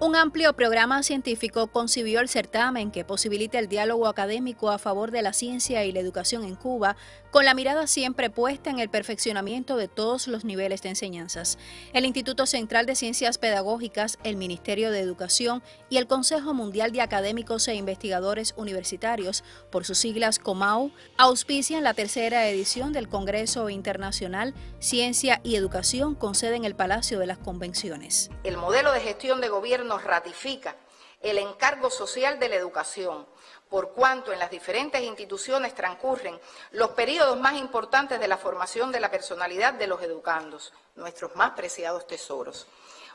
Un amplio programa científico concibió el certamen que posibilita el diálogo académico a favor de la ciencia y la educación en Cuba, con la mirada siempre puesta en el perfeccionamiento de todos los niveles de enseñanzas. El Instituto Central de Ciencias Pedagógicas, el Ministerio de Educación y el Consejo Mundial de Académicos e Investigadores Universitarios, por sus siglas COMAU, auspician la tercera edición del Congreso Internacional Ciencia y Educación con sede en el Palacio de las Convenciones. El modelo de gestión de gobierno nos ratifica el encargo social de la educación, por cuanto en las diferentes instituciones transcurren los periodos más importantes de la formación de la personalidad de los educandos, nuestros más preciados tesoros.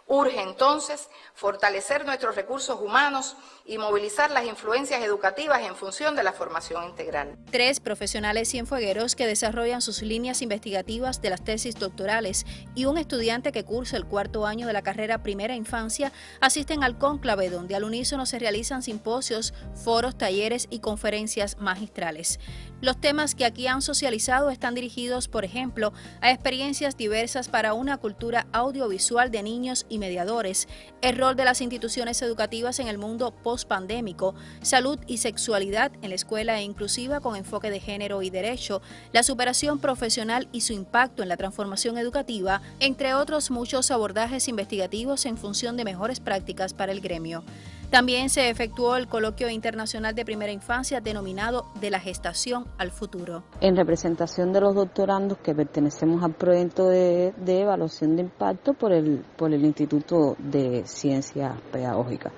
Urge entonces fortalecer nuestros recursos humanos y movilizar las influencias educativas en función de la formación integral. Tres profesionales cienfuegueros que desarrollan sus líneas investigativas de las tesis doctorales y un estudiante que cursa el cuarto año de la carrera Primera Infancia asisten al cónclave donde al unísono se realizan simposios, foros, talleres y conferencias magistrales. Los temas que aquí han socializado están dirigidos, por ejemplo, a experiencias diversas para una cultura audiovisual de niños y mediadores, el rol de las instituciones educativas en el mundo post-pandémico, salud y sexualidad en la escuela inclusiva con enfoque de género y derecho, la superación profesional y su impacto en la transformación educativa, entre otros muchos abordajes investigativos en función de mejores prácticas para el gremio. También se efectuó el coloquio internacional de primera infancia denominado De la gestación al futuro. En representación de los doctorandos que pertenecemos al proyecto de, evaluación de impacto por el, por el Instituto de Ciencias Pedagógicas.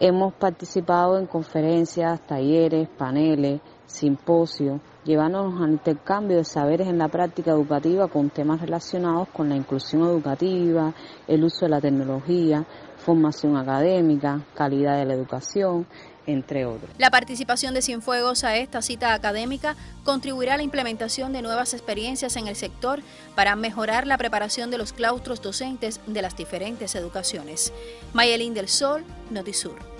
Hemos participado en conferencias, talleres, paneles, simposios, llevándonos al intercambio de saberes en la práctica educativa con temas relacionados con la inclusión educativa, el uso de la tecnología, formación académica, calidad de la educación, entre otros. La participación de Cienfuegos a esta cita académica contribuirá a la implementación de nuevas experiencias en el sector para mejorar la preparación de los claustros docentes de las diferentes educaciones. Mayelín del Sol, Notisur.